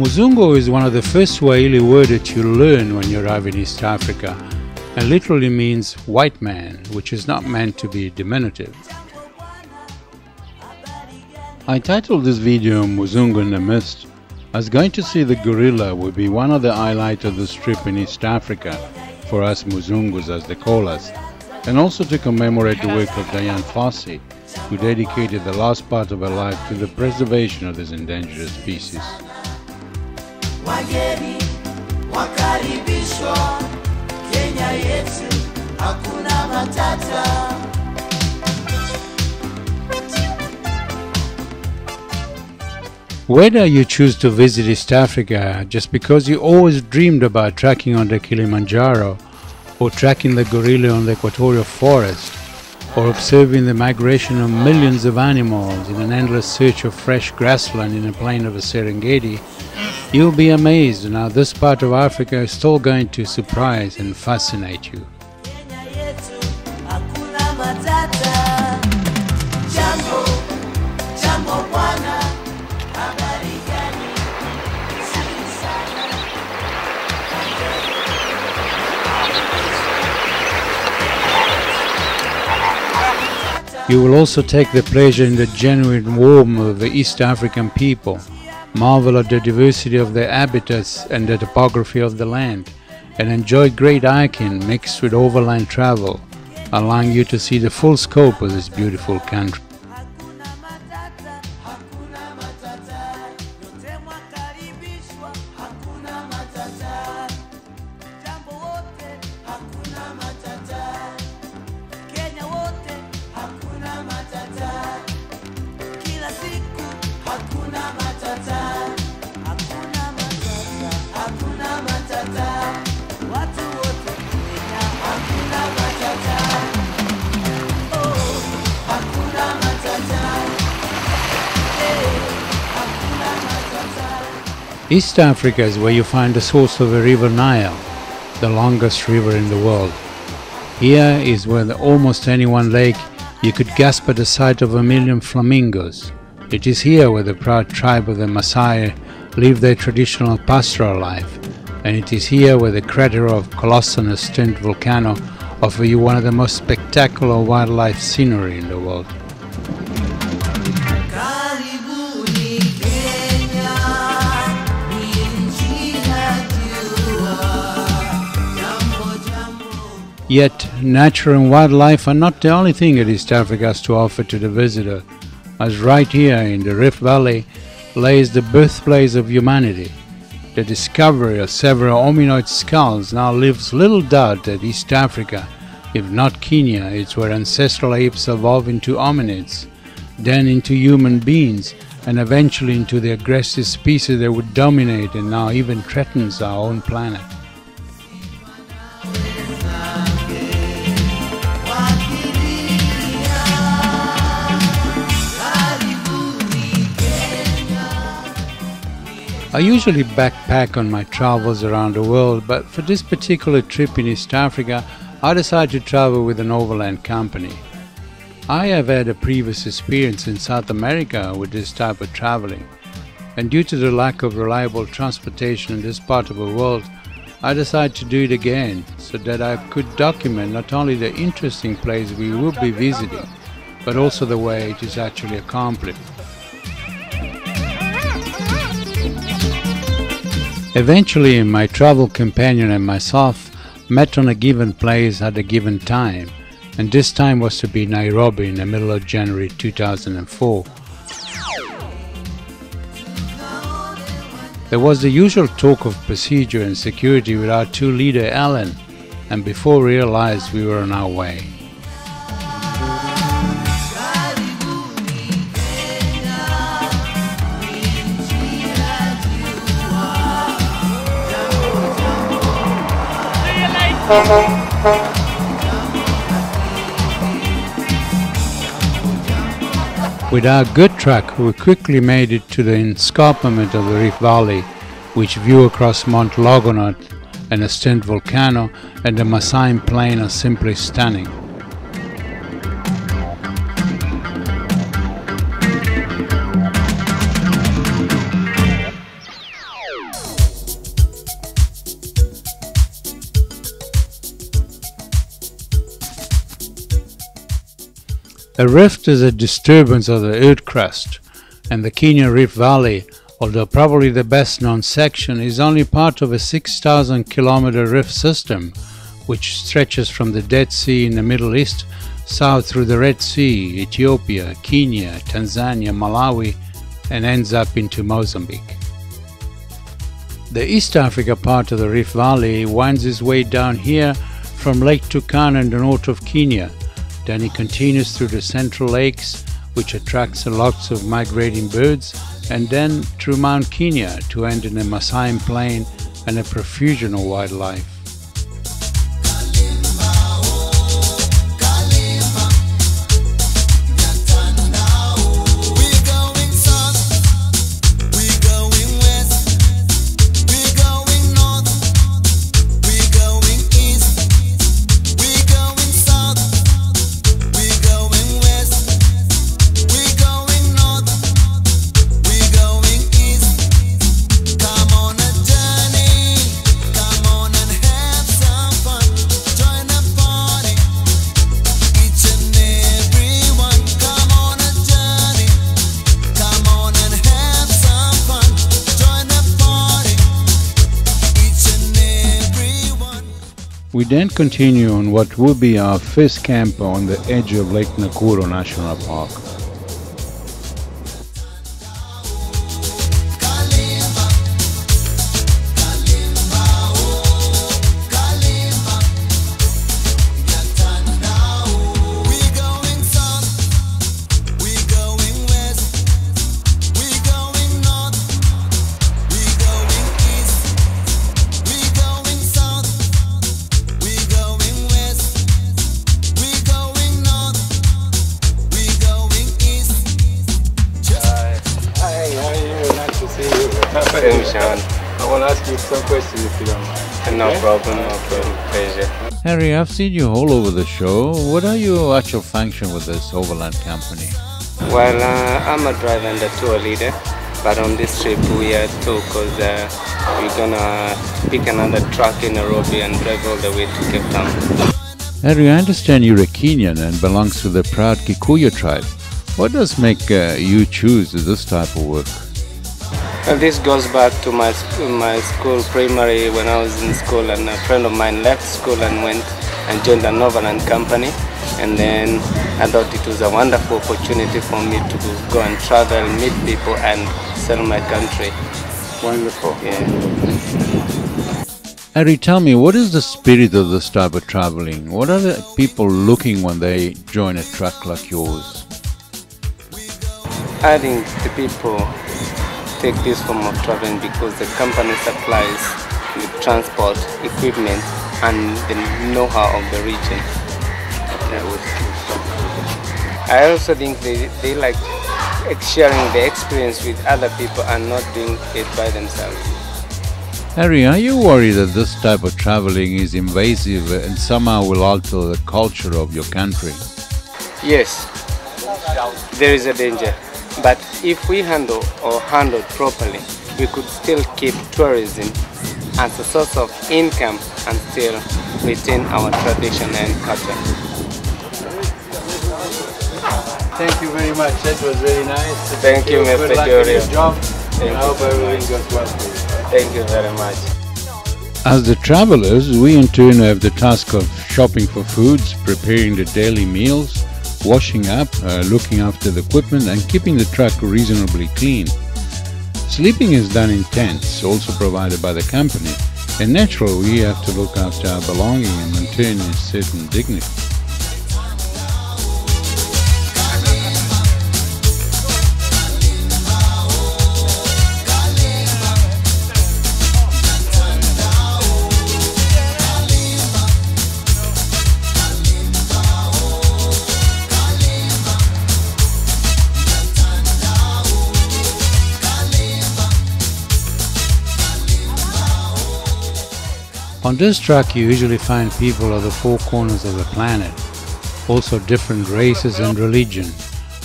Muzungu is one of the first Swahili words that you learn when you arrive in East Africa and literally means white man, which is not meant to be diminutive. I titled this video Muzungu in the Mist as going to see the gorilla will be one of the highlights of this trip in East Africa for us Muzungus as they call us and also to commemorate the work of Dian Fossey who dedicated the last part of her life to the preservation of this endangered species. Wageni wakaribishwa Kenya yetu, hakuna matata. Whether you choose to visit East Africa just because you always dreamed about trekking on the Kilimanjaro, or tracking the gorilla on the equatorial forest, or observing the migration of millions of animals in an endless search of fresh grassland in the plain of the Serengeti, you'll be amazed now this part of Africa is still going to surprise and fascinate you. You will also take the pleasure in the genuine warmth of the East African people, marvel at the diversity of their habitats and the topography of the land, and enjoy great hiking mixed with overland travel, allowing you to see the full scope of this beautiful country. East Africa is where you find the source of the river Nile, the longest river in the world. Here is where the, almost any one lake you could gasp at the sight of a million flamingos. It is here where the proud tribe of the Maasai live their traditional pastoral life, and it is here where the crater of Colossus Stint volcano offer you one of the most spectacular wildlife scenery in the world. Yet, nature and wildlife are not the only thing that East Africa has to offer to the visitor, as right here in the Rift Valley lays the birthplace of humanity. The discovery of several hominoid skulls now leaves little doubt that East Africa, if not Kenya, is where ancestral apes evolved into hominids, then into human beings, and eventually into the aggressive species that would dominate and now even threatens our own planet. I usually backpack on my travels around the world, but for this particular trip in East Africa, I decided to travel with an overland company. I have had a previous experience in South America with this type of traveling, and due to the lack of reliable transportation in this part of the world, I decided to do it again so that I could document not only the interesting place we will be visiting, but also the way it is actually accomplished. Eventually, my travel companion and myself met on a given place at a given time, and this time was to be Nairobi in the middle of January 2004. There was the usual talk of procedure and security with our two leader Alan, and before realized we were on our way. With our good truck, we quickly made it to the escarpment of the Rift Valley, which view across Mount Longonot and a Stint volcano and the Maasai Plain are simply stunning. A rift is a disturbance of the earth crust, and the Kenya Rift Valley, although probably the best known section, is only part of a 6,000 kilometer rift system which stretches from the Dead Sea in the Middle East south through the Red Sea, Ethiopia, Kenya, Tanzania, Malawi, and ends up into Mozambique. The East Africa part of the Rift Valley winds its way down here from Lake Turkana in the north of Kenya then it continues through the Central Lakes, which attracts lots of migrating birds, and then through Mount Kenya to end in the Maasai Plain and a profusion of wildlife. We then continue on what will be our first camp on the edge of Lake Nakuru National Park. Harry, I've seen you all over the show. What are your actual function with this Overland company? Well, uh, I'm a driver and a tour leader, but on this trip we are two because uh, we're gonna pick another truck in Nairobi and drive all the way to Cape Town. Harry, I understand you're a Kenyan and belongs to the proud Kikuyu tribe. What does make uh, you choose this type of work? And this goes back to my my school primary when I was in school, and a friend of mine left school and went and joined an overland company. And then I thought it was a wonderful opportunity for me to go and travel, meet people, and sell my country. Wonderful. Yeah. Harry, tell me, what is the spirit of this type of traveling? What are the people looking when they join a truck like yours? I think the people take this form of traveling because the company supplies the transport, equipment, and the know-how of the region. I also think they, they like sharing the experience with other people and not doing it by themselves. Harry, are you worried that this type of traveling is invasive and somehow will alter the culture of your country? Yes, there is a danger. But if we handle or handle properly, we could still keep tourism as a source of income and still retain our tradition and culture. Thank you very much. That was very nice. Thank you, Mr. Good luck in your job. Thank and I hope so everything much. goes well for you. Thank you very much. As the travelers, we in turn have the task of shopping for foods, preparing the daily meals, washing up, uh, looking after the equipment, and keeping the truck reasonably clean. Sleeping is done in tents, also provided by the company, and naturally we have to look after our belongings and maintain a certain dignity. On this truck, you usually find people of the four corners of the planet, also different races and religion,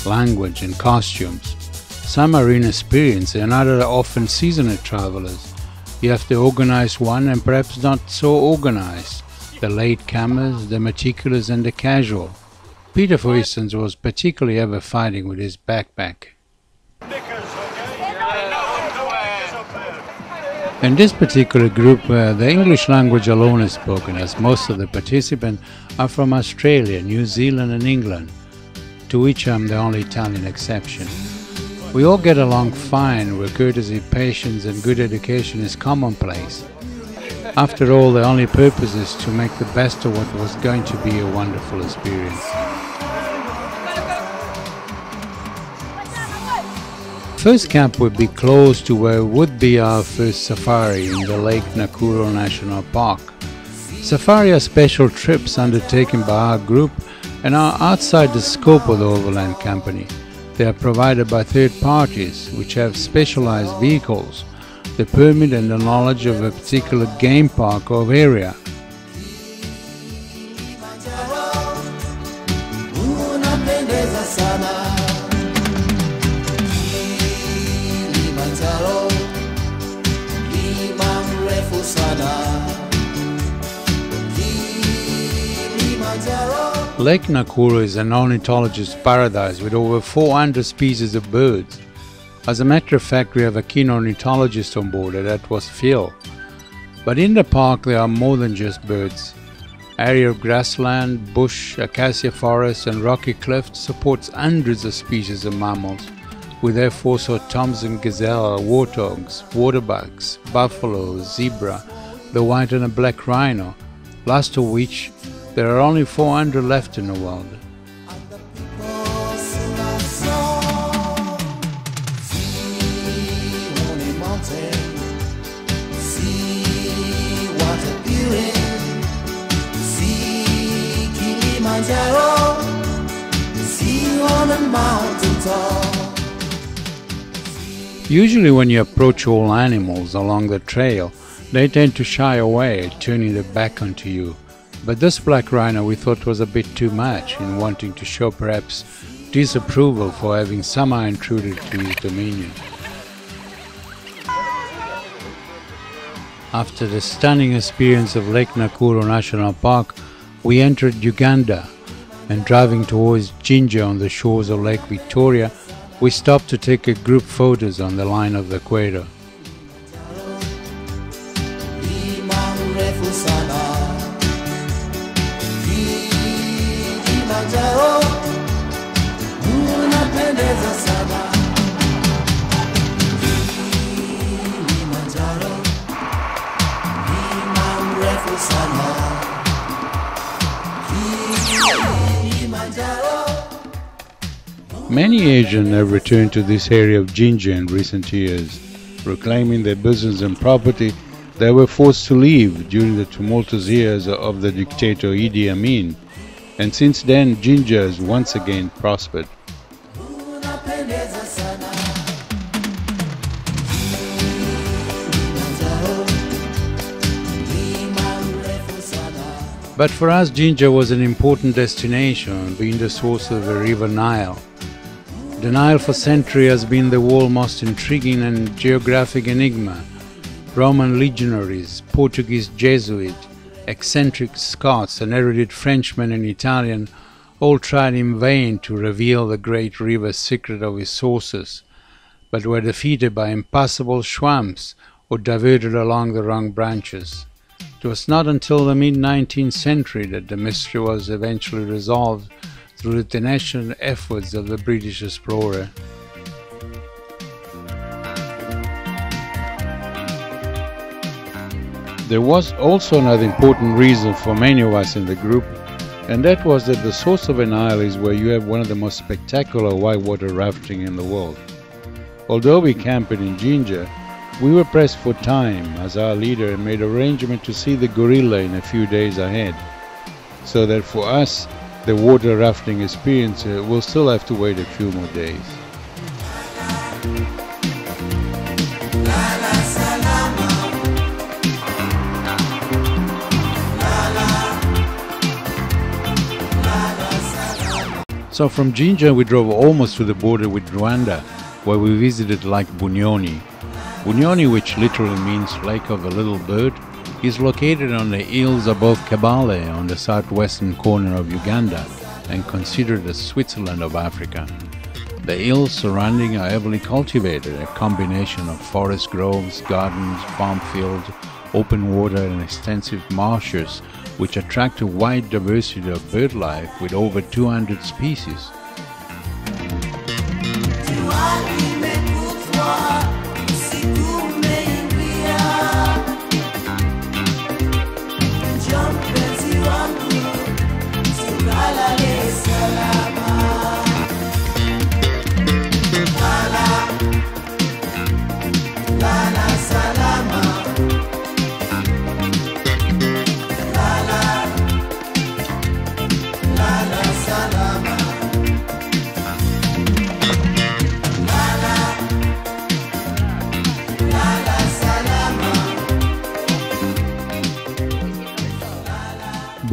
language and costumes. Some are inexperienced and others are often seasoned travelers. You have to organize one and perhaps not so organized. The late comers, the meticulous and the casual. Peter, for instance, was particularly ever fighting with his backpack. In this particular group, uh, the English language alone is spoken, as most of the participants are from Australia, New Zealand, and England, to which I'm the only Italian exception. We all get along fine where courtesy, patience, and good education is commonplace. After all, the only purpose is to make the best of what was going to be a wonderful experience. First camp would be close to where would be our first safari in the Lake Nakuru National Park. Safari are special trips undertaken by our group and are outside the scope of the Overland Company. They are provided by third parties which have specialized vehicles, the permit and the knowledge of a particular game park or area. Lake Nakuru is an ornithologist's paradise with over 400 species of birds. As a matter of fact, we have a keen ornithologist on board, and that was Phil. But in the park, there are more than just birds. Area of grassland, bush, acacia forest, and rocky cliffs supports hundreds of species of mammals, with their also Thomson gazelle, warthogs, waterbucks, buffalo, zebra, the white and the black rhino, last of which there are only 400 left in the world. Usually, when you approach all animals along the trail, they tend to shy away, turning their back onto you. But this black rhino we thought was a bit too much in wanting to show perhaps disapproval for having somehow intruded to his dominion. After the stunning experience of Lake Nakuru National Park, we entered Uganda and driving towards Jinja on the shores of Lake Victoria, we stopped to take a group photos on the line of the equator. Many Asians have returned to this area of Jinja in recent years, reclaiming their business and property they were forced to leave during the tumultuous years of the dictator Idi Amin. And since then, Jinja has once again prospered. But for us, Jinja was an important destination, being the source of the river Nile. The Nile for centuries has been the world's most intriguing and geographic enigma. Roman legionaries, Portuguese Jesuit, eccentric Scots, and erudite Frenchmen and Italian all tried in vain to reveal the great river's secret of its sources, but were defeated by impassable swamps or diverted along the wrong branches. It was not until the mid 19th century that the mystery was eventually resolved through the tenacious efforts of the British explorer. There was also another important reason for many of us in the group, and that was that the source of an isle is where you have one of the most spectacular whitewater rafting in the world. Although we camped in Jinja, we were pressed for time as our leader and made arrangement to see the gorilla in a few days ahead, so that for us, the water rafting experience uh, will still have to wait a few more days. So from Jinja, we drove almost to the border with Rwanda, where we visited Lake Bunyonyi. Bunyonyi, which literally means Lake of the Little Bird, is located on the hills above Kabale on the southwestern corner of Uganda and considered the Switzerland of Africa. The hills surrounding are heavily cultivated, a combination of forest groves, gardens, farm fields, open water, and extensive marshes, which attract a wide diversity of bird life with over 200 species.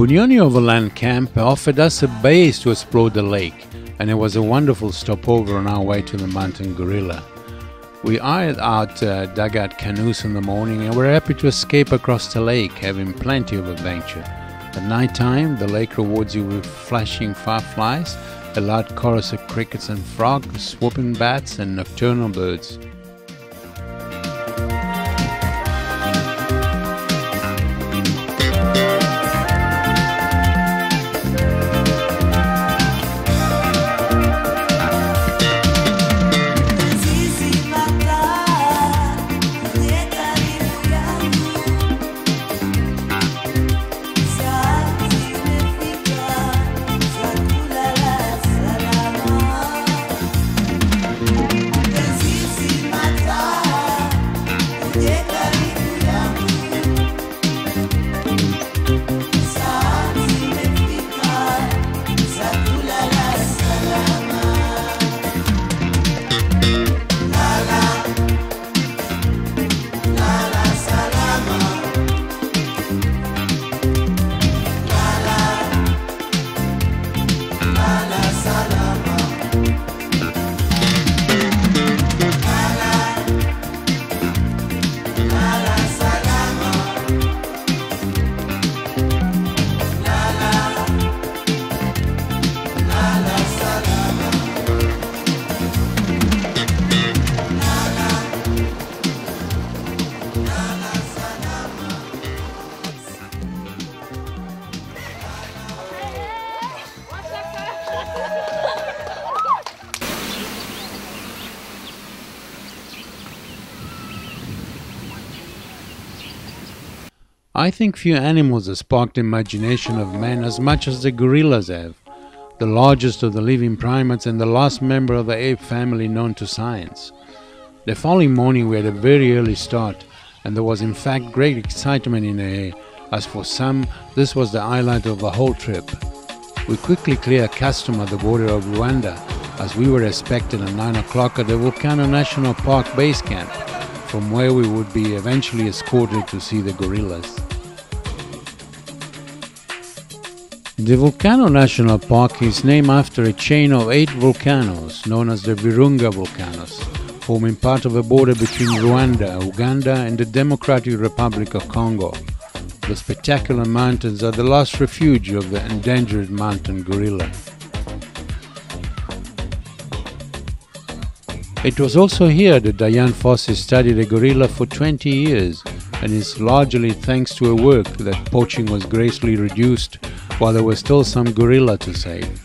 Bunyonyi Overland Camp offered us a base to explore the lake, and it was a wonderful stopover on our way to the mountain gorilla. We hired out uh, dugout canoes in the morning and were happy to escape across the lake, having plenty of adventure. At night time, the lake rewards you with flashing fireflies, a loud chorus of crickets and frogs, swooping bats, and nocturnal birds. I think few animals have sparked the imagination of man as much as the gorillas have, the largest of the living primates and the last member of the ape family known to science. The following morning we had a very early start, and there was in fact great excitement in the air, as for some this was the highlight of the whole trip. We quickly cleared custom at the border of Rwanda, as we were expected at 9 o'clock at the Volcano National Park base camp, from where we would be eventually escorted to see the gorillas. The Volcano National Park is named after a chain of eight volcanoes known as the Virunga volcanoes, forming part of a border between Rwanda, Uganda, and the Democratic Republic of Congo. The spectacular mountains are the last refuge of the endangered mountain gorilla. It was also here that Dian Fossey studied a gorilla for 20 years, and it's largely thanks to her work that poaching was gracefully reduced while there was still some gorilla to save.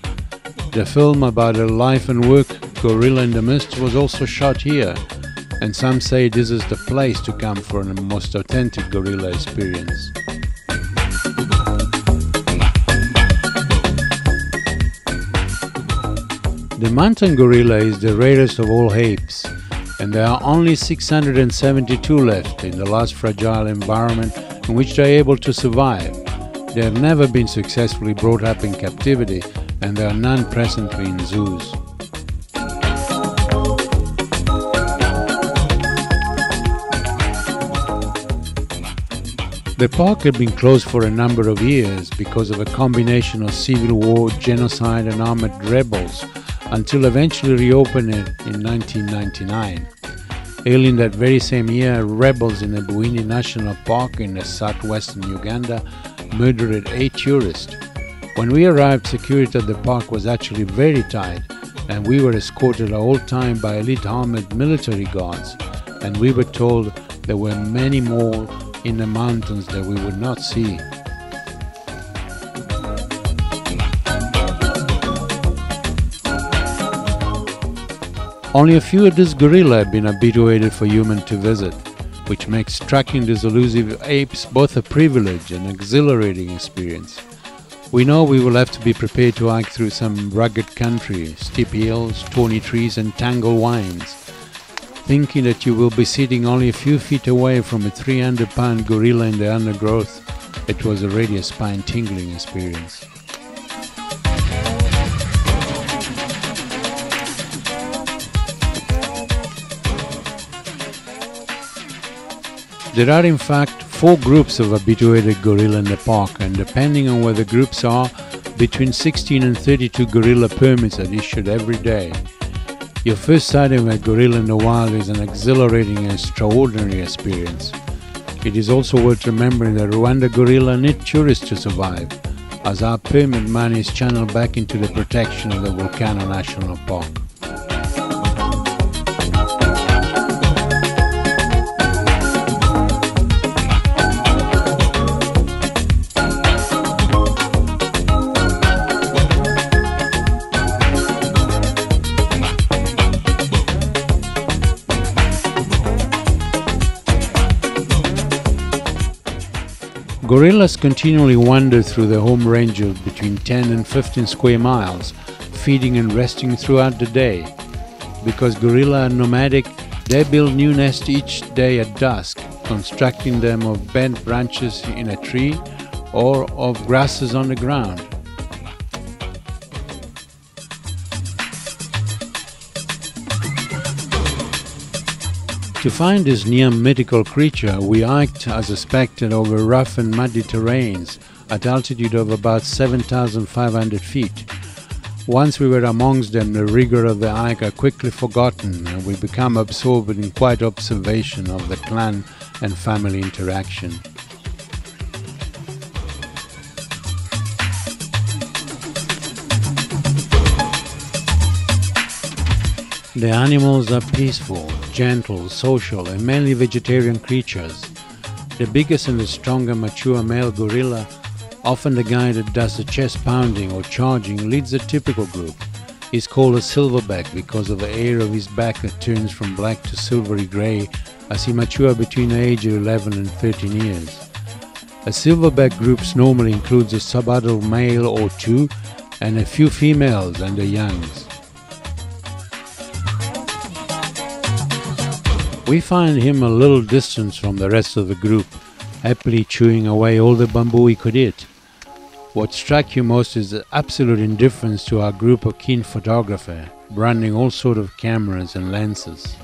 The film about her life and work, Gorilla in the Mist, was also shot here, and some say this is the place to come for the most authentic gorilla experience. The mountain gorilla is the rarest of all apes, and there are only 672 left in the last fragile environment in which they are able to survive. They have never been successfully brought up in captivity, and there are none presently in zoos. The park had been closed for a number of years because of a combination of civil war, genocide, and armed rebels until eventually reopening in 1999. Early in that very same year, rebels in the Bwindi National Park in the southwestern Uganda murdered eight tourists. When we arrived, security at the park was actually very tight, and we were escorted the whole time by elite armored military guards, and we were told there were many more in the mountains that we would not see. Only a few of these gorilla have been habituated for human to visit, which makes tracking these elusive apes both a privilege and exhilarating experience. We know we will have to be prepared to hike through some rugged country, steep hills, thorny trees, and tangled vines. Thinking that you will be sitting only a few feet away from a 300 pound gorilla in the undergrowth, it was already a spine tingling experience. There are in fact four groups of habituated gorilla in the park, and depending on where the groups are, between 16 and 32 gorilla permits are issued every day. Your first sighting of a gorilla in the wild is an exhilarating and extraordinary experience. It is also worth remembering that Rwanda gorilla need tourists to survive, as our permit money is channeled back into the protection of the Volcano National Park. Gorillas continually wander through the home range of between 10 and 15 square miles, feeding and resting throughout the day. Because gorilla are nomadic, they build new nests each day at dusk, constructing them of bent branches in a tree or of grasses on the ground. To find this near mythical creature, we hiked as expected over rough and muddy terrains at altitude of about 7,500 feet. Once we were amongst them, the rigor of the hike are quickly forgotten, and we become absorbed in quiet observation of the clan and family interaction. The animals are peaceful, gentle, social, and mainly vegetarian creatures. The biggest and the stronger mature male gorilla, often the guy that does the chest pounding or charging, leads the typical group. He's called a silverback because of the hair of his back that turns from black to silvery gray as he matures between the age of 11 and 13 years. A silverback group normally includes a subadult male or two and a few females and the youngs. We find him a little distance from the rest of the group, happily chewing away all the bamboo he could eat. What struck you most is the absolute indifference to our group of keen photographers, branding all sort of cameras and lenses.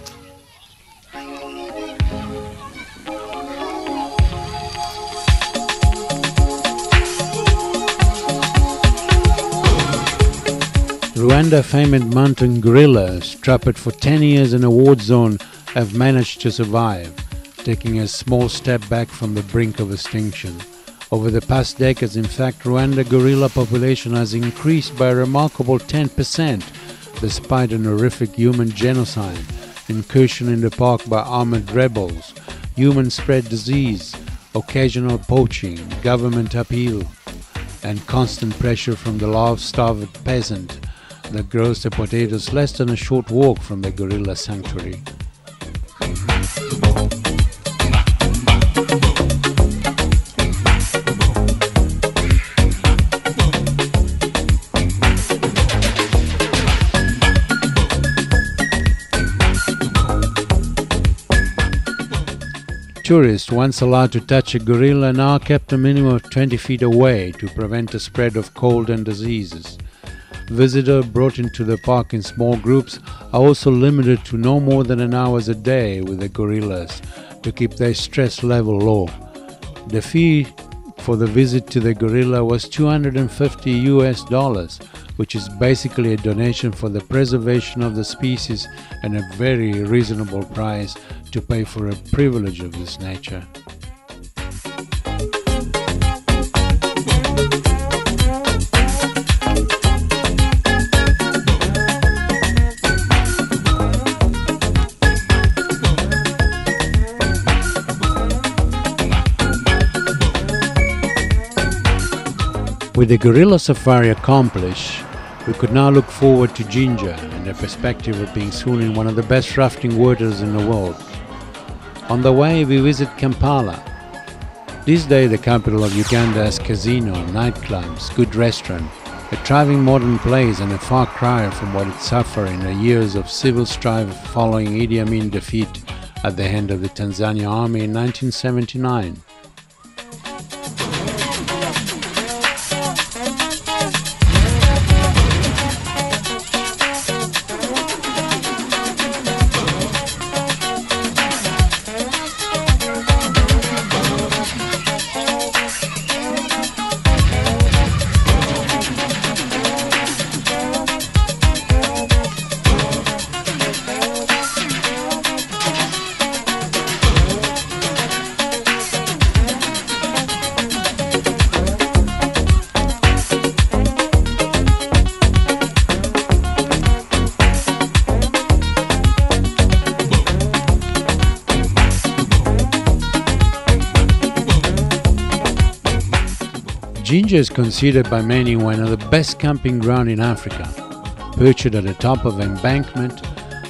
Rwanda famed mountain gorillas, trapped for 10 years in a war zone, have managed to survive, taking a small step back from the brink of extinction. Over the past decades, in fact, Rwanda gorilla population has increased by a remarkable 10%, despite an horrific human genocide, incursion in the park by armed rebels, human spread disease, occasional poaching, government appeal, and constant pressure from the love-starved peasant that grows the potatoes less than a short walk from the gorilla sanctuary. Tourists, once allowed to touch a gorilla, now kept a minimum of 20 feet away to prevent the spread of cold and diseases. Visitors brought into the park in small groups are also limited to no more than an hour a day with the gorillas to keep their stress level low. The fee for the visit to the gorilla was 250 US dollars, which is basically a donation for the preservation of the species and a very reasonable price to pay for a privilege of this nature. With the gorilla safari accomplished, we could now look forward to Jinja and the perspective of being soon in one of the best rafting waters in the world. On the way, we visit Kampala. This day, the capital of Uganda has casino, nightclubs, good restaurant, a thriving modern place and a far cry from what it suffered in the years of civil strife following Idi Amin defeat at the hand of the Tanzania army in 1979. Is considered by many one of the best camping ground in Africa. Perched at the top of an embankment,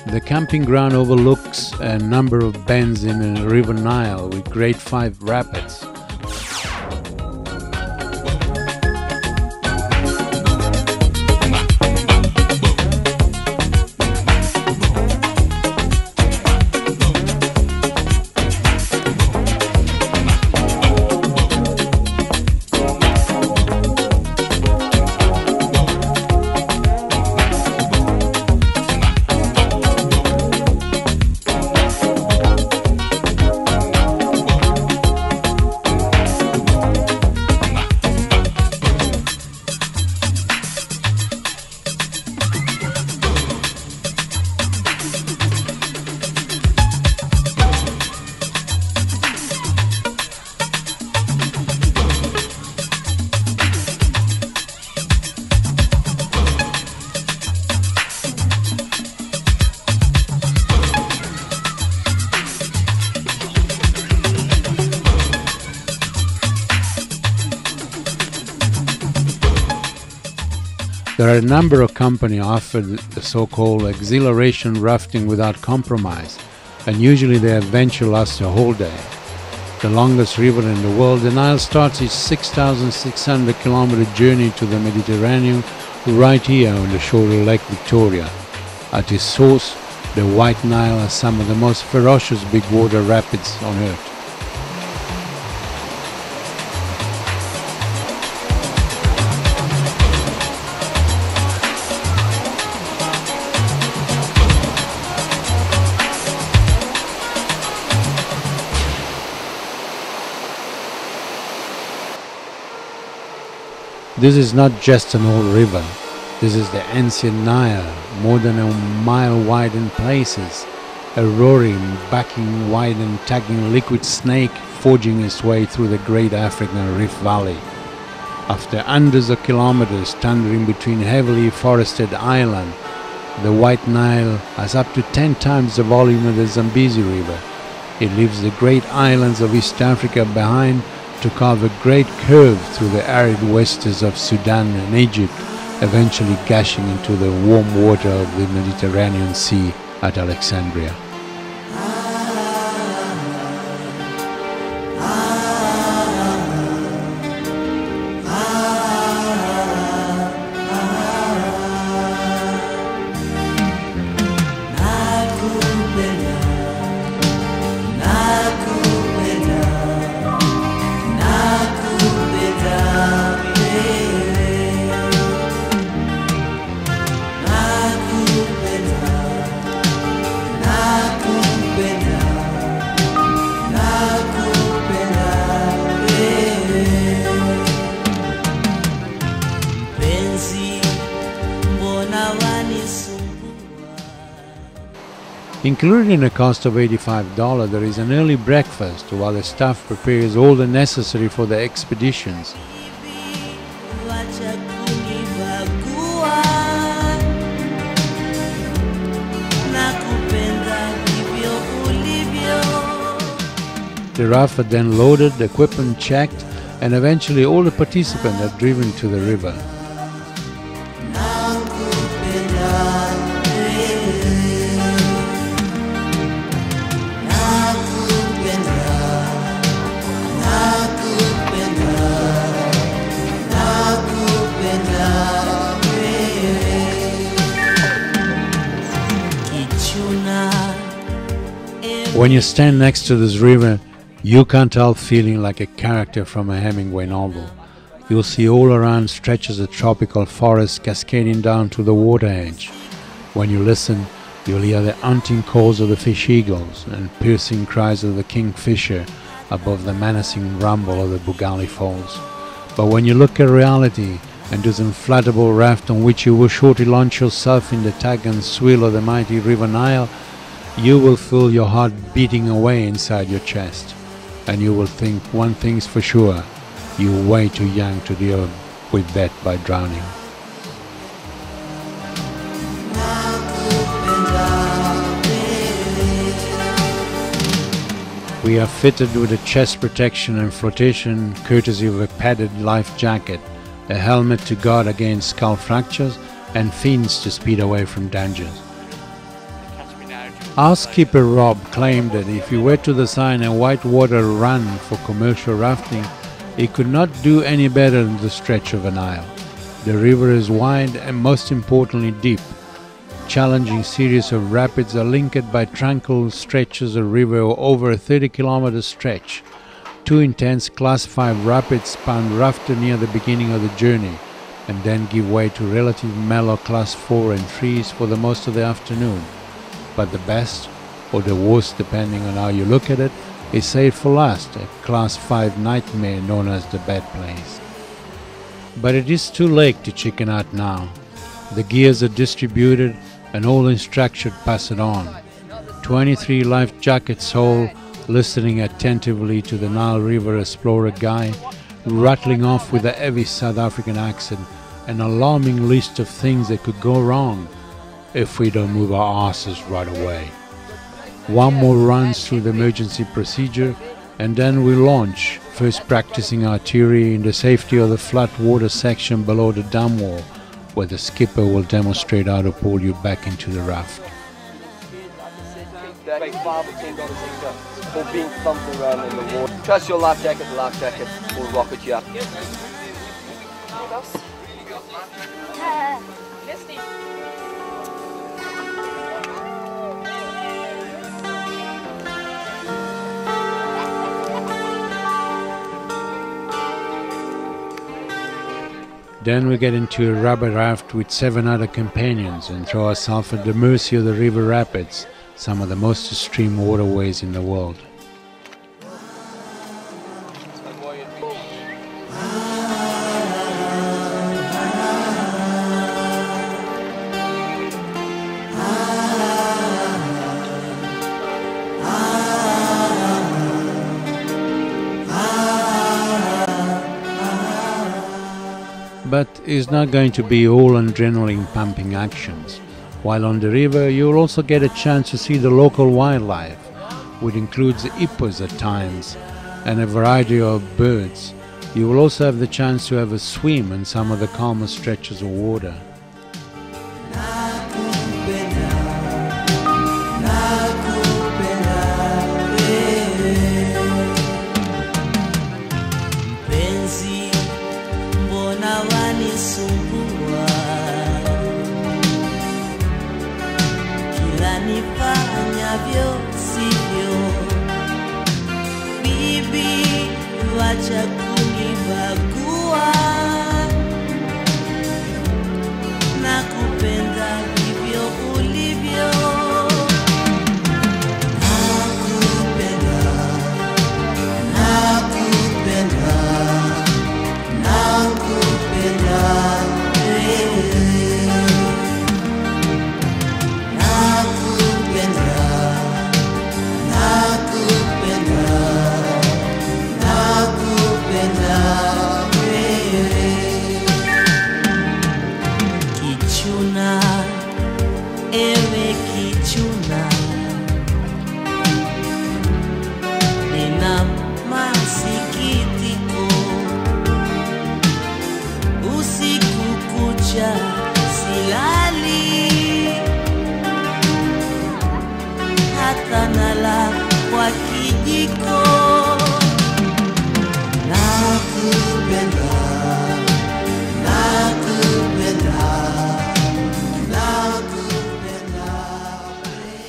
the camping ground overlooks a number of bends in the River Nile with Great Five rapids. Number of companies offer the so-called exhilaration rafting without compromise, and usually the adventure lasts a whole day. the longest river in the world, the Nile starts its 6,600 kilometer journey to the Mediterranean right here on the shore of Lake Victoria. At its source, the White Nile has some of the most ferocious big water rapids on earth. This is not just an old river. This is the ancient Nile, more than a mile wide in places, a roaring, backing, wide and tagging liquid snake forging its way through the great African Rift Valley. After hundreds of kilometers thundering between heavily forested islands, the White Nile has up to 10 times the volume of the Zambezi River. It leaves the great islands of East Africa behind to carve a great curve through the arid wastes of Sudan and Egypt, eventually gushing into the warm water of the Mediterranean Sea at Alexandria. Included in the cost of $85, there is an early breakfast while the staff prepares all the necessary for the expeditions. The raft are then loaded, the equipment checked, and eventually all the participants are driven to the river. When you stand next to this river, you can't help feeling like a character from a Hemingway novel. You'll see all around stretches of tropical forest cascading down to the water edge. When you listen, you'll hear the hunting calls of the fish eagles and piercing cries of the kingfisher above the menacing rumble of the Bujagali Falls. But when you look at reality and this inflatable raft on which you will shortly launch yourself in the tug and swill of the mighty River Nile, you will feel your heart beating away inside your chest. And you will think one thing's for sure you're way too young to deal with that by drowning. We are fitted with a chest protection and flotation courtesy of a padded life jacket, a helmet to guard against skull fractures, and fins to speed away from dangers. Our skipper Rob claimed that if he were to design a whitewater run for commercial rafting, he could not do any better than the stretch of an Nile. The river is wide and most importantly deep. Challenging series of rapids are linked by tranquil stretches of river over a 30 kilometer stretch. Two intense class 5 rapids span roughly near the beginning of the journey and then give way to relative mellow class 4 and 3s for the most of the afternoon but the best or the worst depending on how you look at it is saved for last a class 5 nightmare known as the bad place. But it is too late to chicken out now. The gears are distributed and all instructions pass it on. 23 life jackets whole listening attentively to the nile river explorer guy rattling off with a heavy south african accent an alarming list of things that could go wrong if we don't move our asses right away. One more runs through the emergency procedure and then we launch, first practicing artillery in the safety of the flat water section below the dam wall, where the skipper will demonstrate how to pull you back into the raft. five or ten dollars extra for being thumped around in the water. Trust your life jacket. The life jacket will rocket you up. Then we get into a rubber raft with seven other companions and throw ourselves at the mercy of the river rapids, some of the most extreme waterways in the world. But it's not going to be all adrenaline pumping actions. While on the river, you'll also get a chance to see the local wildlife, which includes hippos at times and a variety of birds. You will also have the chance to have a swim in some of the calmer stretches of water.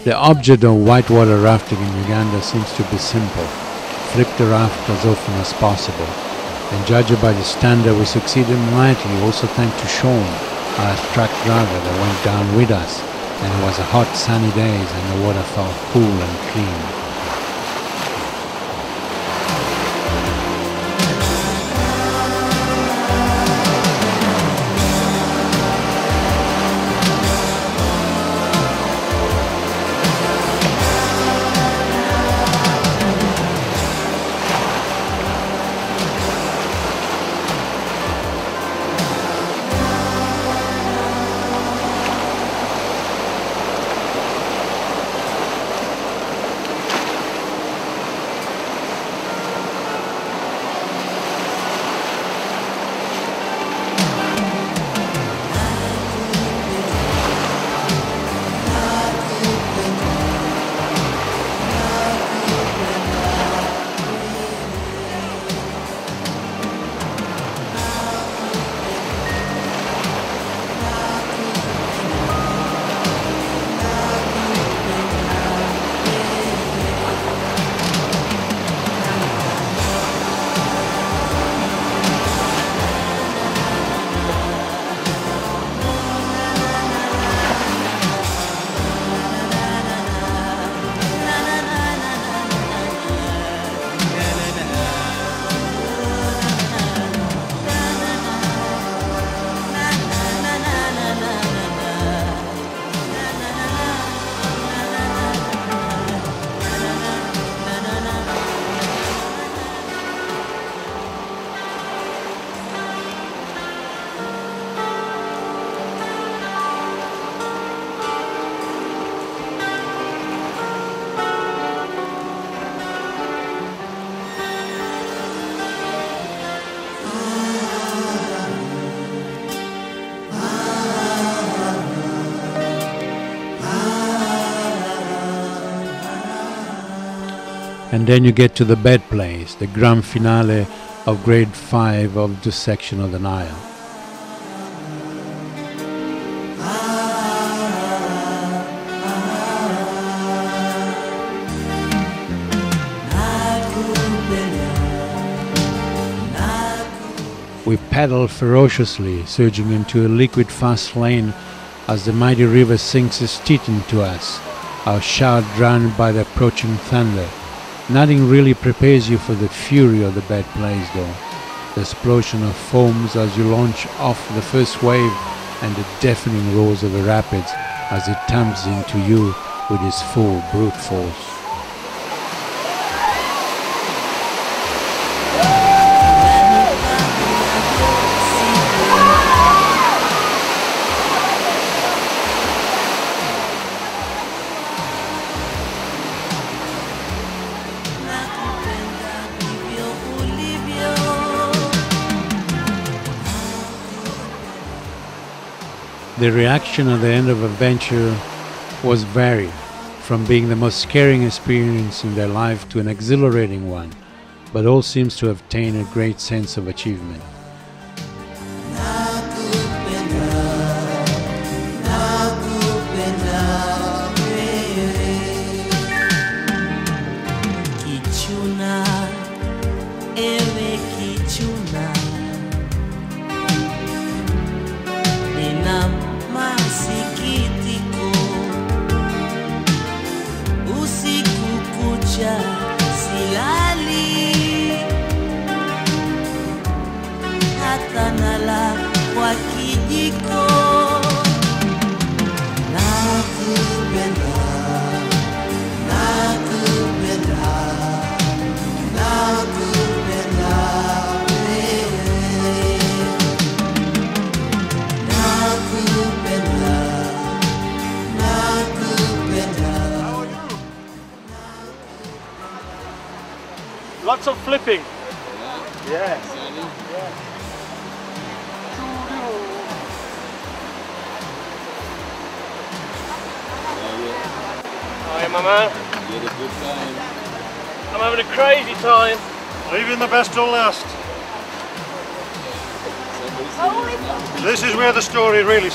The object of whitewater rafting in Uganda seems to be simple. Flip the raft as often as possible. And judged by the standard, we succeeded mightily also thanks to Sean, our truck driver that went down with us. And it was a hot sunny days and the water felt cool and clean. And then you get to the bed place, the grand finale of grade 5 of this section of the Nile. We paddle ferociously, surging into a liquid fast lane as the mighty river sinks its teeth into us, our shout drowned by the approaching thunder. Nothing really prepares you for the fury of the bad place though. The explosion of foams as you launch off the first wave and the deafening roars of the rapids as it thumps into you with its full brute force. The reaction at the end of adventure was varied, from being the most scaring experience in their life to an exhilarating one, but all seems to have attained a great sense of achievement.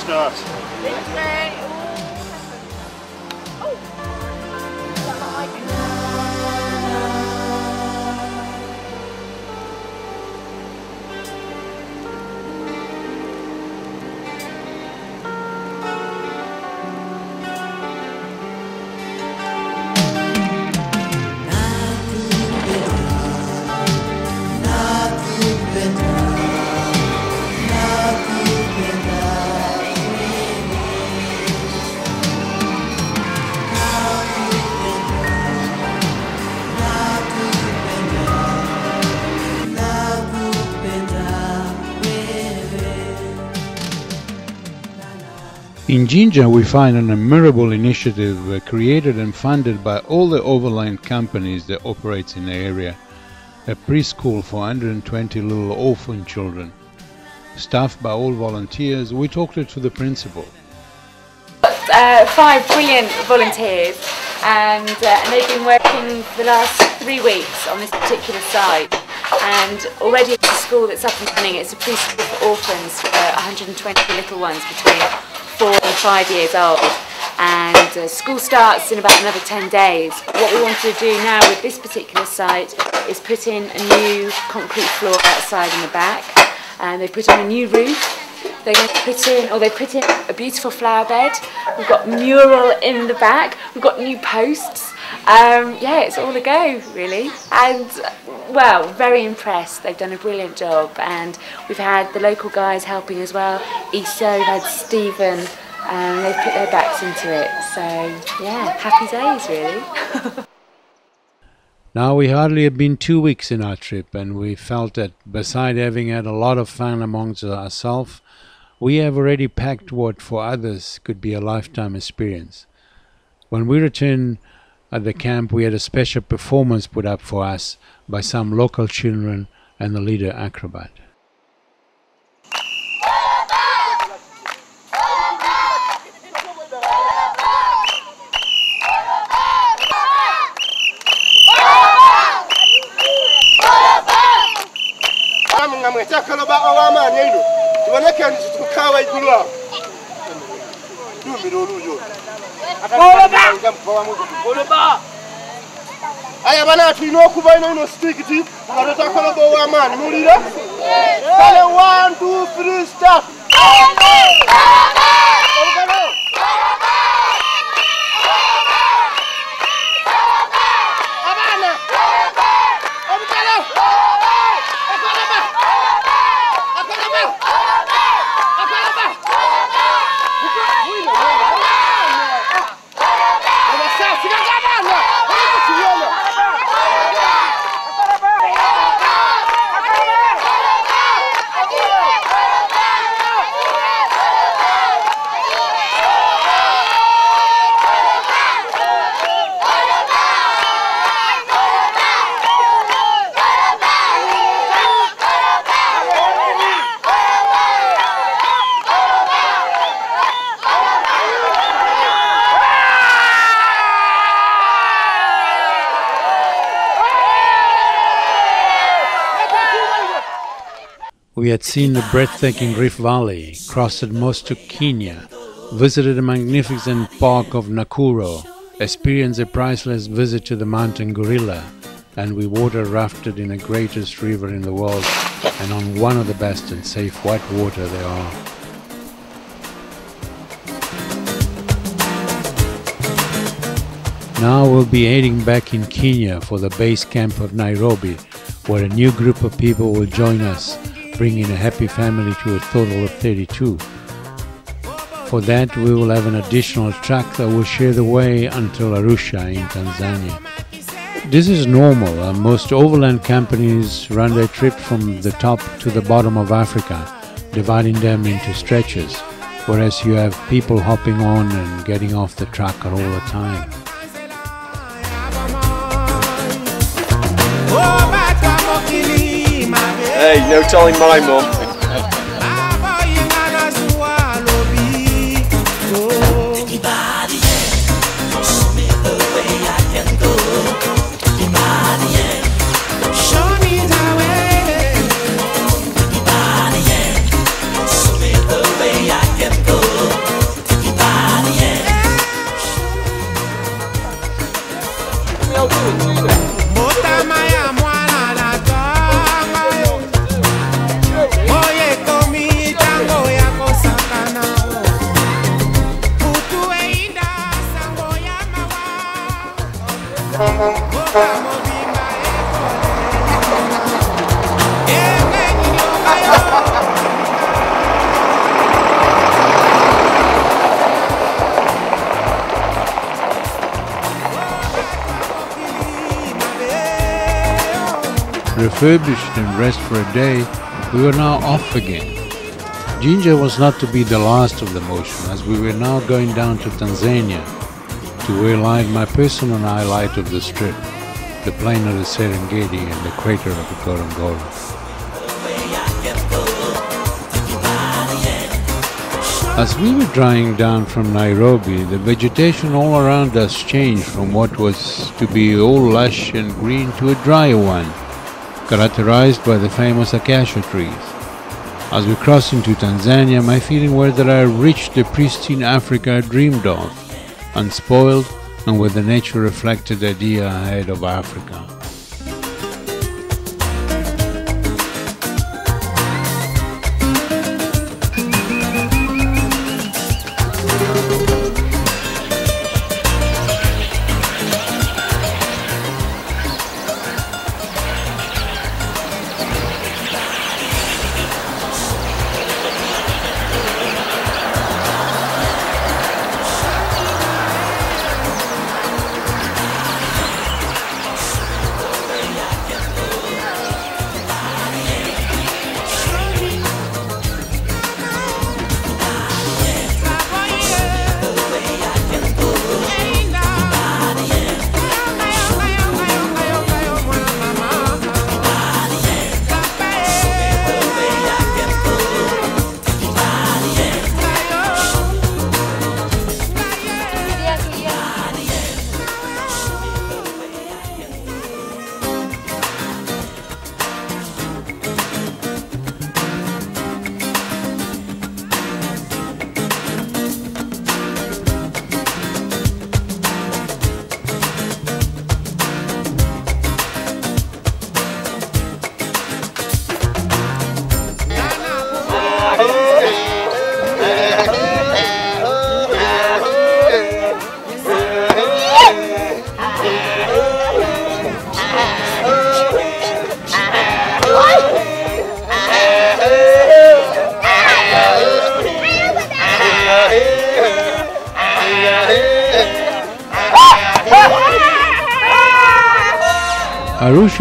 Story In Jinja, we find an admirable initiative uh, created and funded by all the overland companies that operates in the area. A preschool for 120 little orphan children. Staffed by all volunteers, we talked to the principal. uh, five brilliant volunteers and, uh, and they've been working for the last three weeks on this particular site and already it's a school that's up and running. It's a preschool for orphans for 120 little ones between four and five years old and uh, school starts in about another 10 days. What we wanted to do now with this particular site is put in a new concrete floor outside in the back and they put in a new roof they're going to put in, or they put in a beautiful flower bed. We've got mural in the back. We've got new posts. Um, yeah, it's all a go really. And well, very impressed. They've done a brilliant job, and we've had the local guys helping as well. Isa, we've had Stephen, and they've put their backs into it. So yeah, happy days really. Now we hardly have been two weeks in our trip, and we felt that beside having had a lot of fun amongst ourselves, we have already packed what for others could be a lifetime experience. When we returned at the camp, we had a special performance put up for us by some local children and the leader acrobat. Aya bana tulina okuva ino ino sitikiti nga totakoloba ow'amaanyi mulira kale one two three start We had seen the breathtaking Rift Valley, crossed most to Kenya, visited the magnificent park of Nakuru, experienced a priceless visit to the mountain gorilla, and we water rafted in the greatest river in the world and on one of the best and safe white water there are. Now we'll be heading back in Kenya for the base camp of Nairobi, where a new group of people will join us, bringing a happy family to a total of 32. For that, we will have an additional truck that will share the way until Arusha in Tanzania. This is normal. Uh, most overland companies run their trip from the top to the bottom of Africa, dividing them into stretches, whereas you have people hopping on and getting off the truck all the time. Hey, no telling my mum. Refurbished and rest for a day, we were now off again. Jinja was not to be the last of the motion, as we were now going down to Tanzania, to where lied my personal highlight of the strip, the plain of the Serengeti and the crater of Ngorongoro. As we were drying down from Nairobi, the vegetation all around us changed from what was to be all lush and green to a drier one, characterized by the famous acacia trees. As we crossed into Tanzania, my feeling was that I reached the pristine Africa I dreamed of, unspoiled and with the nature reflected idea I had of Africa.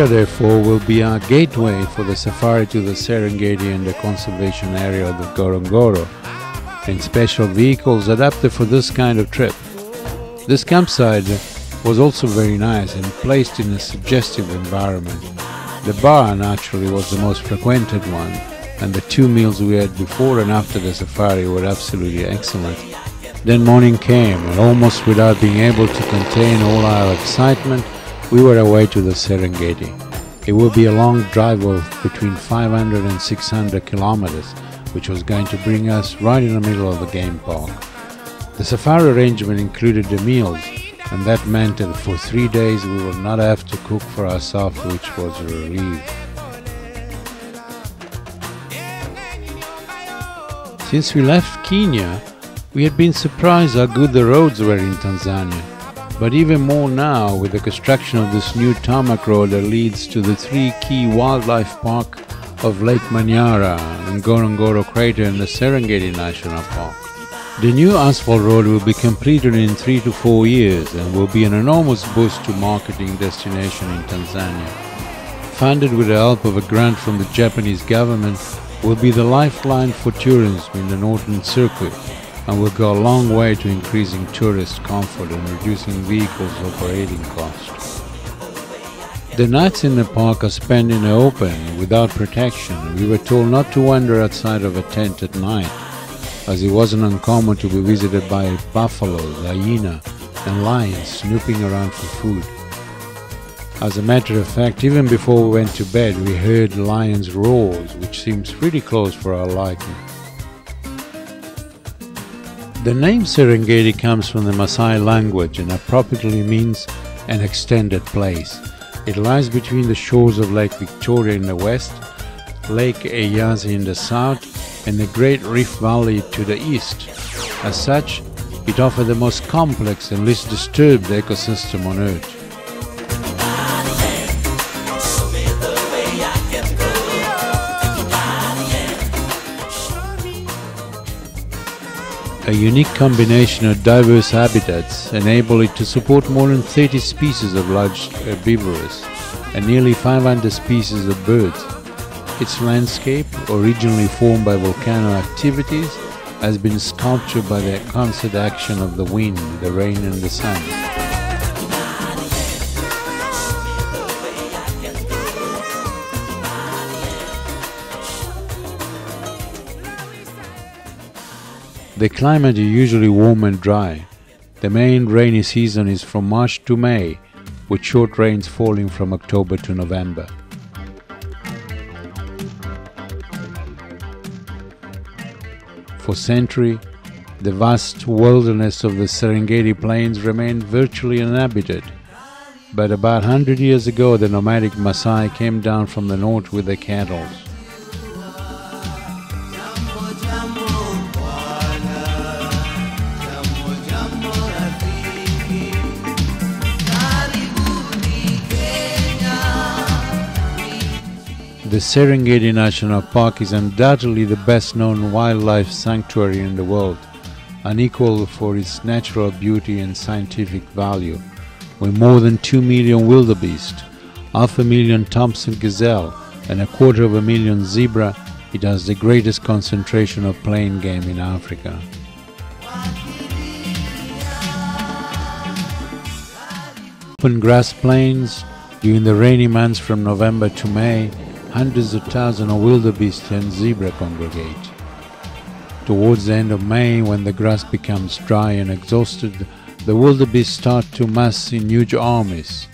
Therefore, will be our gateway for the safari to the Serengeti and the conservation area of the Ngorongoro in special vehicles adapted for this kind of trip. This campsite was also very nice and placed in a suggestive environment. The bar naturally was the most frequented one and the two meals we had before and after the safari were absolutely excellent. Then morning came and almost without being able to contain all our excitement, we were away to the Serengeti. It would be a long drive of between 500 and 600 kilometers, which was going to bring us right in the middle of the game park. The safari arrangement included the meals, and that meant that for three days we would not have to cook for ourselves, which was a relief. Since we left Kenya, we had been surprised how good the roads were in Tanzania. But even more now with the construction of this new tarmac road that leads to the three key wildlife park of Lake Manyara, Ngorongoro Crater and the Serengeti National Park. The new asphalt road will be completed in three to four years and will be an enormous boost to marketing destination in Tanzania. Funded with the help of a grant from the Japanese government, will be the lifeline for tourism in the Northern Circuit and will go a long way to increasing tourist comfort and reducing vehicles' operating costs. The nights in the park are spent in the open, without protection. We were told not to wander outside of a tent at night, as it wasn't uncommon to be visited by buffalo, hyena, and lions snooping around for food. As a matter of fact, even before we went to bed, we heard lions' roars, which seems pretty close for our liking. The name Serengeti comes from the Maasai language and appropriately means an extended place. It lies between the shores of Lake Victoria in the west, Lake Eyasi in the south, and the Great Rift Valley to the east. As such, it offers the most complex and least disturbed ecosystem on Earth. A unique combination of diverse habitats enable it to support more than 30 species of large uh, herbivores and nearly 500 species of birds. Its landscape, originally formed by volcano activities, has been sculptured by the constant action of the wind, the rain and the sun. The climate is usually warm and dry. The main rainy season is from March to May, with short rains falling from October to November. For centuries, the vast wilderness of the Serengeti Plains remained virtually uninhabited. But about 100 years ago, the nomadic Maasai came down from the north with their cattle. The Serengeti National Park is undoubtedly the best known wildlife sanctuary in the world, unequaled for its natural beauty and scientific value. With more than 2 million wildebeest, half a million Thomson gazelle, and a quarter of a million zebra, it has the greatest concentration of plain game in Africa. Open grass plains during the rainy months from November to May hundreds of thousands of wildebeest and zebra congregate. Towards the end of May, when the grass becomes dry and exhausted, the wildebeest start to mass in huge armies.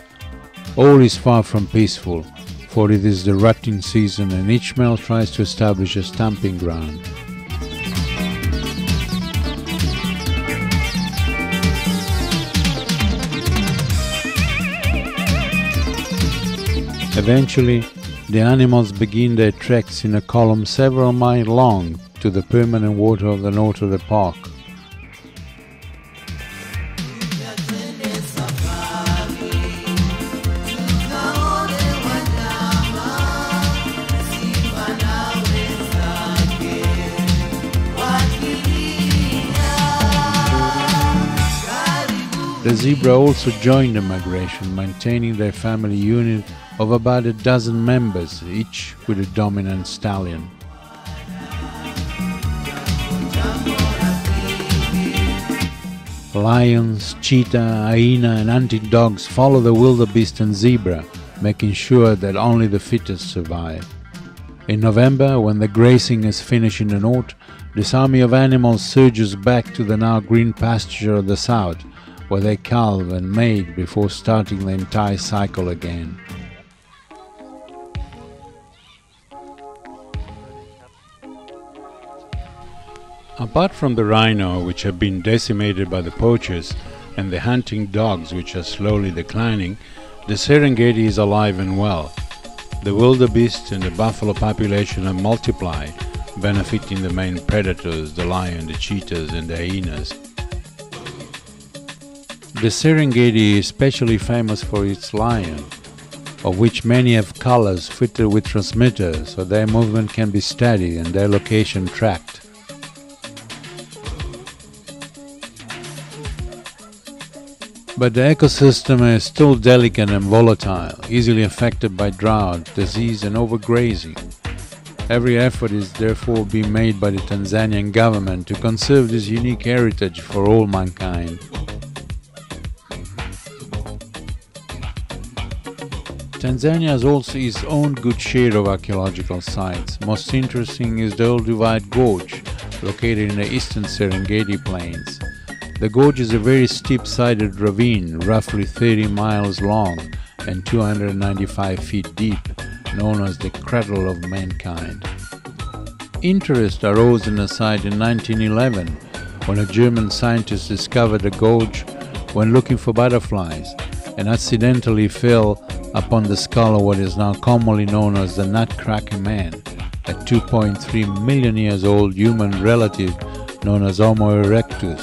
All is far from peaceful, for it is the rutting season and each male tries to establish a stamping ground. Eventually, the animals begin their treks in a column several miles long to the permanent water of the north of the park. The zebra also joined the migration, maintaining their family unit of about a dozen members, each with a dominant stallion. Lions, cheetah, hyena, and hunting dogs follow the wildebeest and zebra, making sure that only the fittest survive. In November, when the grazing is finished in the north, this army of animals surges back to the now green pasture of the south, where they calve and mate before starting the entire cycle again. Apart from the rhino, which have been decimated by the poachers, and the hunting dogs, which are slowly declining, the Serengeti is alive and well. The wildebeest and the buffalo population have multiplied, benefiting the main predators, the lion, the cheetahs, and the hyenas. The Serengeti is especially famous for its lion, of which many have collars fitted with transmitters so their movement can be studied and their location tracked. But the ecosystem is still delicate and volatile, easily affected by drought, disease and overgrazing. Every effort is therefore being made by the Tanzanian government to conserve this unique heritage for all mankind. Tanzania has also its own good share of archaeological sites. Most interesting is the Olduvai Gorge, located in the eastern Serengeti Plains. The gorge is a very steep-sided ravine, roughly 30 miles long and 295 feet deep, known as the cradle of mankind. Interest arose in the site in 1911 when a German scientist discovered the gorge when looking for butterflies and accidentally fell upon the skull of what is now commonly known as the Nutcracker Man, a 2.3 million years old human relative known as Homo erectus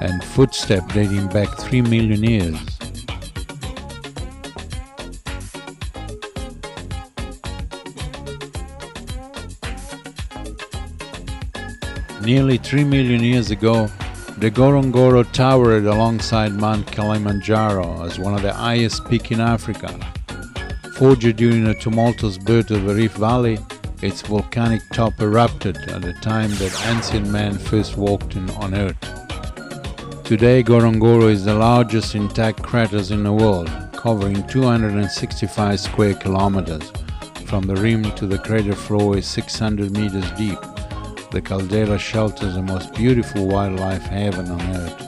and footstep dating back 3 million years. Nearly 3 million years ago, the Gorongoro towered alongside Mount Kilimanjaro as one of the highest peaks in Africa. Forged during a tumultuous birth of the Rift Valley, its volcanic top erupted at the time that ancient man first walked on Earth. Today, Gorongoro is the largest intact craters in the world, covering 265 square kilometers. From the rim to the crater floor is 600 meters deep. The caldera shelters the most beautiful wildlife haven on Earth.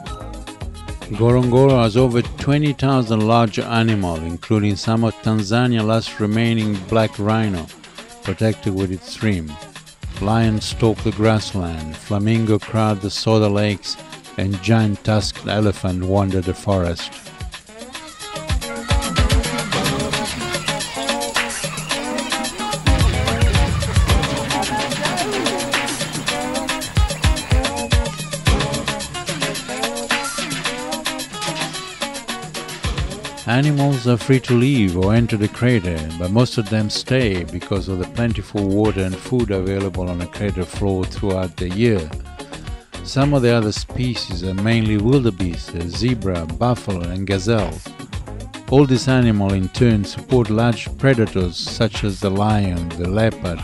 Gorongoro has over 20,000 large animals, including some of Tanzania's last remaining black rhino, protected with its rim. Lions stalk the grassland, flamingo crowd the soda lakes, and giant tusked elephant wander the forest. Animals are free to leave or enter the crater, but most of them stay because of the plentiful water and food available on the crater floor throughout the year. Some of the other species are mainly wildebeest, zebra, buffalo, and gazelles. All these animals in turn support large predators such as the lion, the leopard,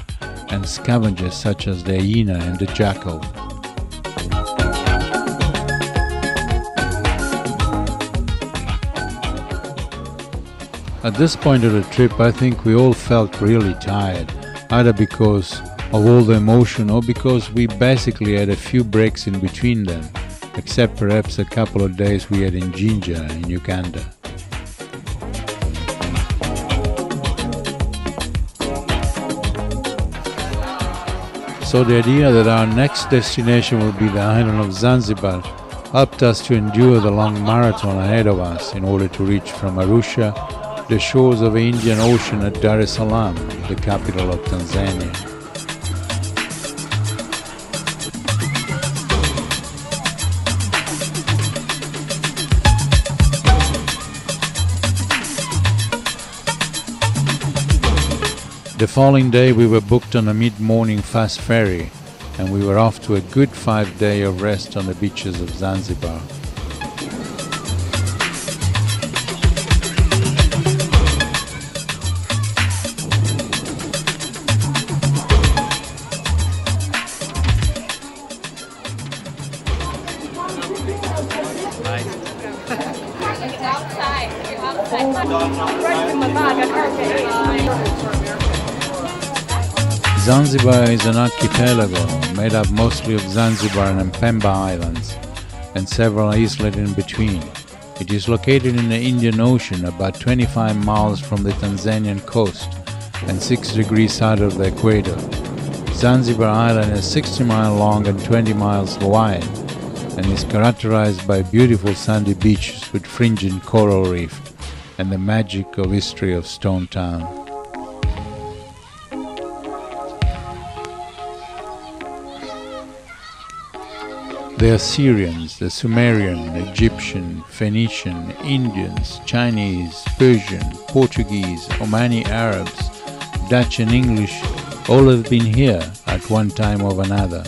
and scavengers such as the hyena and the jackal. At this point of the trip, I think we all felt really tired, either because of all the emotion or because we basically had a few breaks in between them, except perhaps a couple of days we had in Jinja in Uganda. So the idea that our next destination would be the island of Zanzibar helped us to endure the long marathon ahead of us in order to reach from Arusha the shores of the Indian Ocean at Dar es Salaam, the capital of Tanzania. The following day we were booked on a mid-morning fast ferry and we were off to a good five day of rest on the beaches of Zanzibar. Zanzibar is an archipelago made up mostly of Zanzibar and Pemba Islands and several islets in between. It is located in the Indian Ocean about 25 miles from the Tanzanian coast and 6 degrees south of the equator. Zanzibar Island is 60 miles long and 20 miles wide and is characterized by beautiful sandy beaches with fringing coral reef and the magic of history of Stone Town. The Assyrians, the Sumerian, Egyptian, Phoenician, Indians, Chinese, Persian, Portuguese, Omani Arabs, Dutch and English all have been here at one time or another.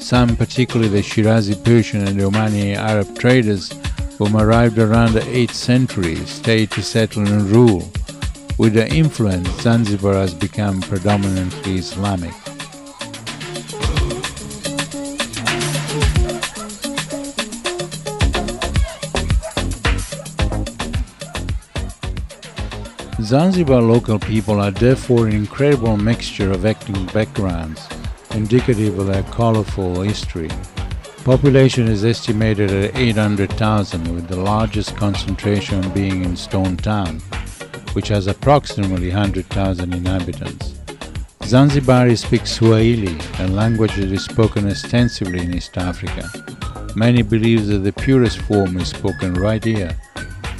Some, particularly the Shirazi Persian and Omani Arab traders, whom arrived around the 8th century, stayed to settle and rule. With their influence, Zanzibar has become predominantly Islamic. Zanzibar local people are therefore an incredible mixture of ethnic backgrounds, indicative of their colorful history. Population is estimated at 800,000, with the largest concentration being in Stone Town, which has approximately 100,000 inhabitants. Zanzibari speak Swahili, a language that is spoken extensively in East Africa. Many believe that the purest form is spoken right here,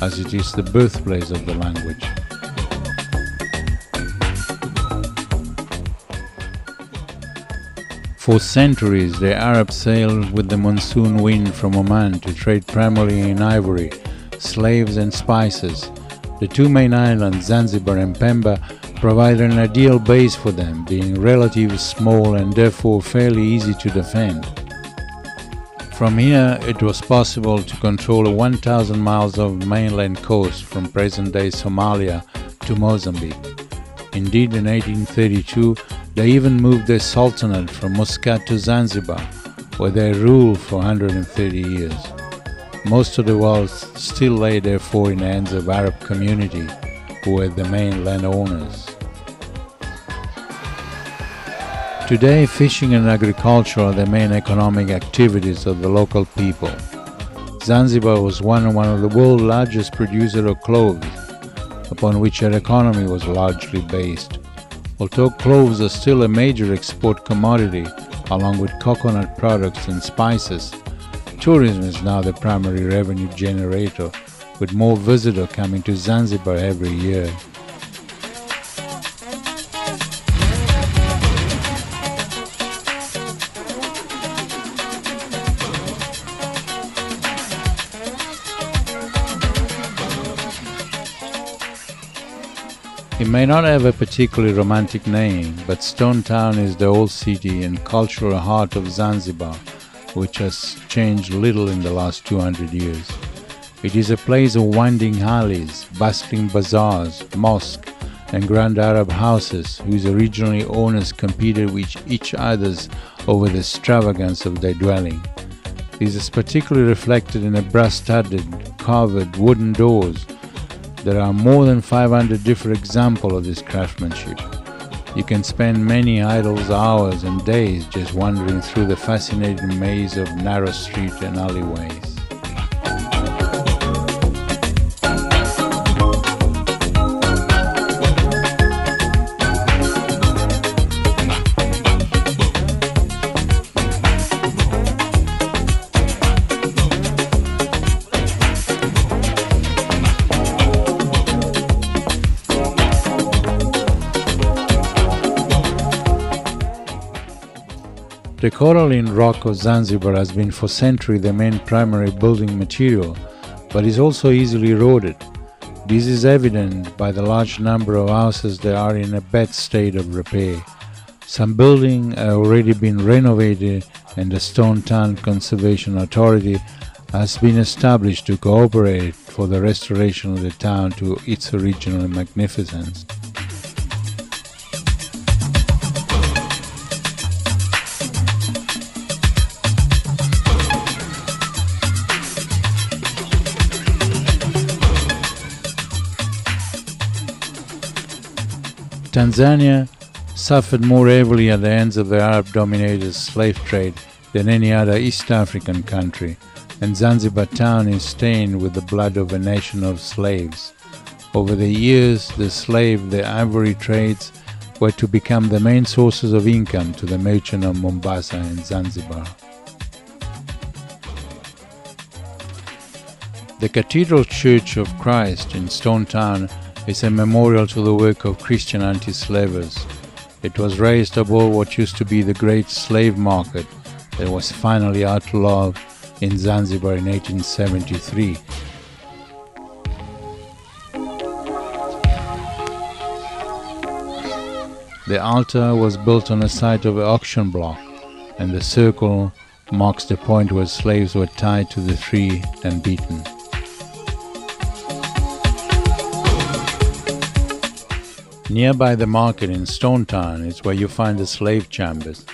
as it is the birthplace of the language. For centuries, the Arabs sailed with the monsoon wind from Oman to trade primarily in ivory, slaves, and spices. The two main islands, Zanzibar and Pemba, provided an ideal base for them, being relatively small and therefore fairly easy to defend. From here, it was possible to control 1,000 miles of mainland coast from present-day Somalia to Mozambique. Indeed, in 1832, they even moved their sultanate from Muscat to Zanzibar, where they ruled for 130 years. Most of the wealth still lay therefore in the hands of Arab community, who were the main landowners. Today, fishing and agriculture are the main economic activities of the local people. Zanzibar was one, one of the world's largest producers of cloves, upon which their economy was largely based. Although cloves are still a major export commodity, along with coconut products and spices, tourism is now the primary revenue generator, with more visitors coming to Zanzibar every year. May not have a particularly romantic name, but Stone Town is the old city and cultural heart of Zanzibar, which has changed little in the last 200 years. It is a place of winding alleys, bustling bazaars, mosques, and grand Arab houses whose original owners competed with each other over the extravagance of their dwelling. This is particularly reflected in the brass-studded, carved wooden doors there are more than 500 different examples of this craftsmanship. You can spend many idle hours and days just wandering through the fascinating maze of narrow streets and alleyways. The coralline rock of Zanzibar has been for centuries the main primary building material, but is also easily eroded. This is evident by the large number of houses that are in a bad state of repair. Some buildings have already been renovated and the Stone Town Conservation Authority has been established to cooperate for the restoration of the town to its original magnificence. Tanzania suffered more heavily at the hands of the Arab dominated slave trade than any other East African country, and Zanzibar town is stained with the blood of a nation of slaves. Over the years, the slave, the ivory trades were to become the main sources of income to the merchant of Mombasa and Zanzibar. The Cathedral Church of Christ in Stone Town is a memorial to the work of Christian anti-slavers. It was raised above what used to be the great slave market that was finally outlawed in Zanzibar in 1873. The altar was built on the site of an auction block, and the circle marks the point where slaves were tied to the tree and beaten. Nearby the market in Stone Town is where you find the slave chambers.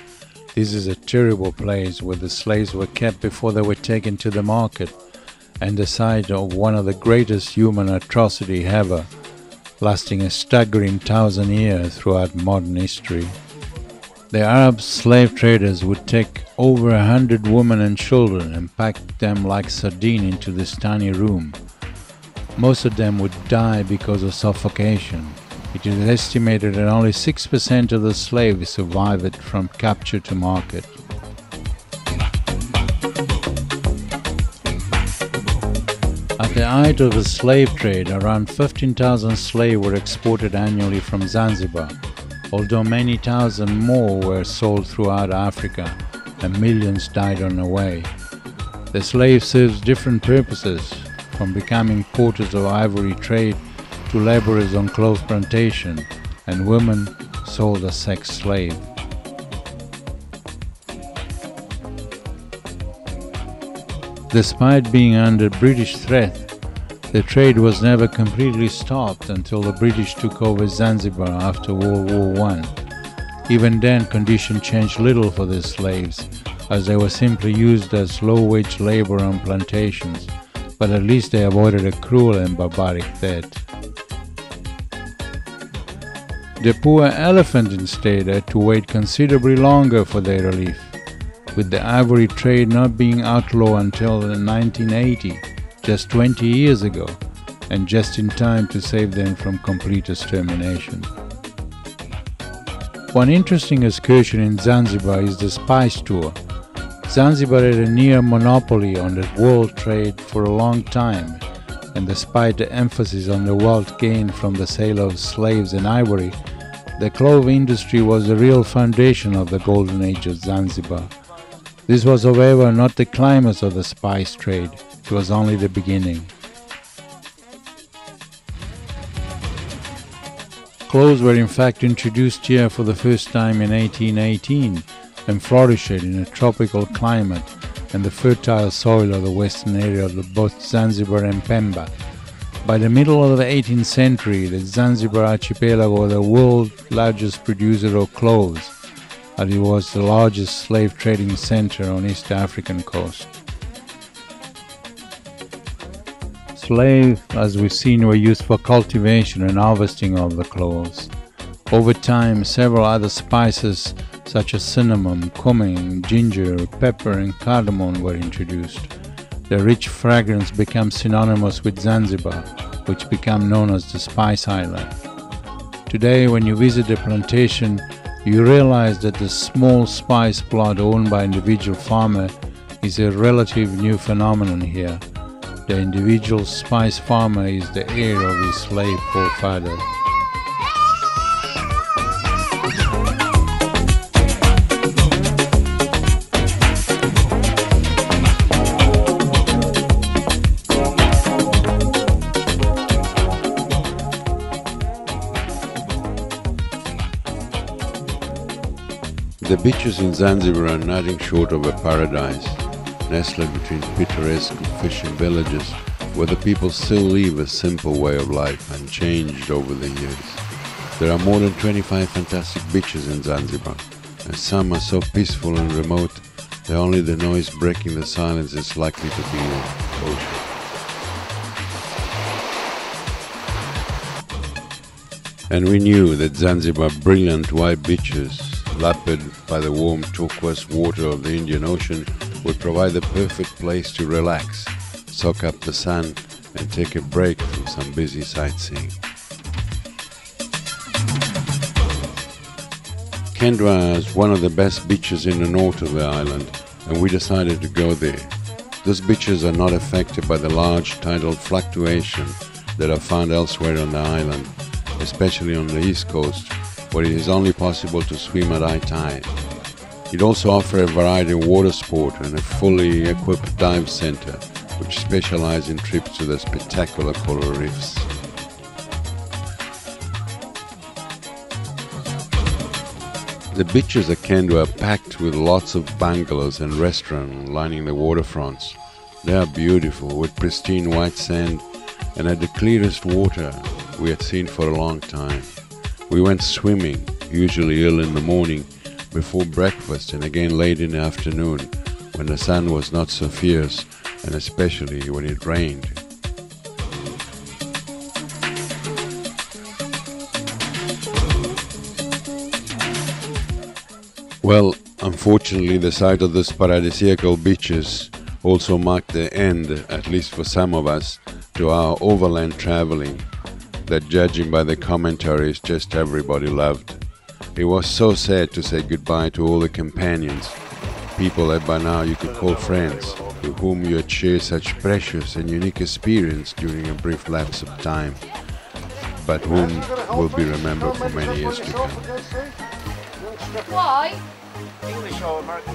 This is a terrible place where the slaves were kept before they were taken to the market, and the site of one of the greatest human atrocity ever, lasting a staggering thousand years throughout modern history. The Arab slave traders would take over a hundred women and children and pack them like sardines into this tiny room. Most of them would die because of suffocation. It is estimated that only 6% of the slaves survived from capture to market. At the height of the slave trade, around 15,000 slaves were exported annually from Zanzibar, although many thousand more were sold throughout Africa and millions died on the way. The slave serves different purposes, from becoming porters of ivory trade to laborers on clove plantation, and women sold as sex slave. Despite being under British threat, the trade was never completely stopped until the British took over Zanzibar after World War I. Even then, conditions changed little for the slaves, as they were simply used as low-wage labor on plantations, but at least they avoided a cruel and barbaric death. The poor elephant instead had to wait considerably longer for their relief, with the ivory trade not being outlawed until 1980, just 20 years ago, and just in time to save them from complete extermination. One interesting excursion in Zanzibar is the Spice Tour. Zanzibar had a near monopoly on the world trade for a long time, and despite the emphasis on the wealth gained from the sale of slaves and ivory, the clove industry was the real foundation of the golden age of Zanzibar. This was, however, not the climax of the spice trade, it was only the beginning. Cloves were in fact introduced here for the first time in 1818 and flourished in a tropical climate and the fertile soil of the western area of both Zanzibar and Pemba. By the middle of the 18th century, the Zanzibar archipelago was the world's largest producer of cloves, and it was the largest slave trading center on East African coast. Slaves, as we've seen, were used for cultivation and harvesting of the cloves. Over time, several other spices such as cinnamon, cumin, ginger, pepper, and cardamom were introduced. The rich fragrance became synonymous with Zanzibar, which became known as the Spice Island. Today, when you visit the plantation, you realize that the small spice plot owned by individual farmer is a relative new phenomenon here. The individual spice farmer is the heir of his slave forefathers. The beaches in Zanzibar are nothing short of a paradise, nestled between picturesque fishing villages where the people still live a simple way of life unchanged over the years. There are more than 25 fantastic beaches in Zanzibar, and some are so peaceful and remote that only the noise breaking the silence is likely to be ocean. And we knew that Zanzibar brilliant white beaches, lapped by the warm turquoise water of the Indian Ocean, would provide the perfect place to relax, soak up the sun, and take a break from some busy sightseeing. Kendwa is one of the best beaches in the north of the island, and we decided to go there. Those beaches are not affected by the large tidal fluctuation that are found elsewhere on the island, especially on the east coast, where it is only possible to swim at high tide. It also offers a variety of water sport and a fully equipped dive center, which specialize in trips to the spectacular coral reefs. The beaches at Kendwa are packed with lots of bungalows and restaurants lining the waterfronts. They are beautiful with pristine white sand and at the clearest water we had seen for a long time. We went swimming, usually early in the morning, before breakfast and again late in the afternoon when the sun was not so fierce and especially when it rained. Well, unfortunately, the sight of those paradisiacal beaches also marked the end, at least for some of us, to our overland traveling that, judging by the commentaries, just everybody loved. It was so sad to say goodbye to all the companions, people that by now you could call friends, with whom you had shared such precious and unique experience during a brief lapse of time, but whom will be remembered for many years to come. Why? English or American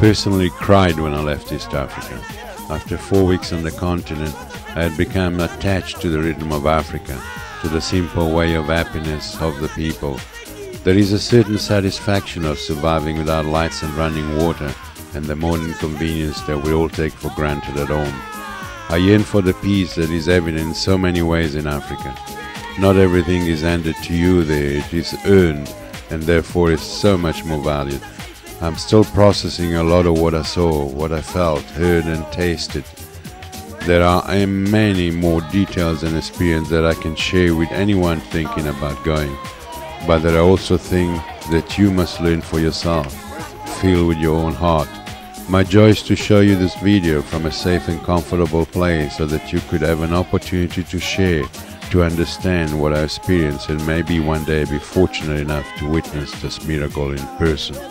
personally cried when I left East Africa. After four weeks on the continent, I had become attached to the rhythm of Africa, to the simple way of happiness of the people. There is a certain satisfaction of surviving without lights and running water and the modern convenience that we all take for granted at home. I yearn for the peace that is evident in so many ways in Africa. Not everything is handed to you there, it is earned and therefore is so much more valued. I'm still processing a lot of what I saw, what I felt, heard, and tasted. There are many more details and experience that I can share with anyone thinking about going, but there are also things that you must learn for yourself, feel with your own heart. My joy is to show you this video from a safe and comfortable place so that you could have an opportunity to share, to understand what I experienced and maybe one day be fortunate enough to witness this miracle in person.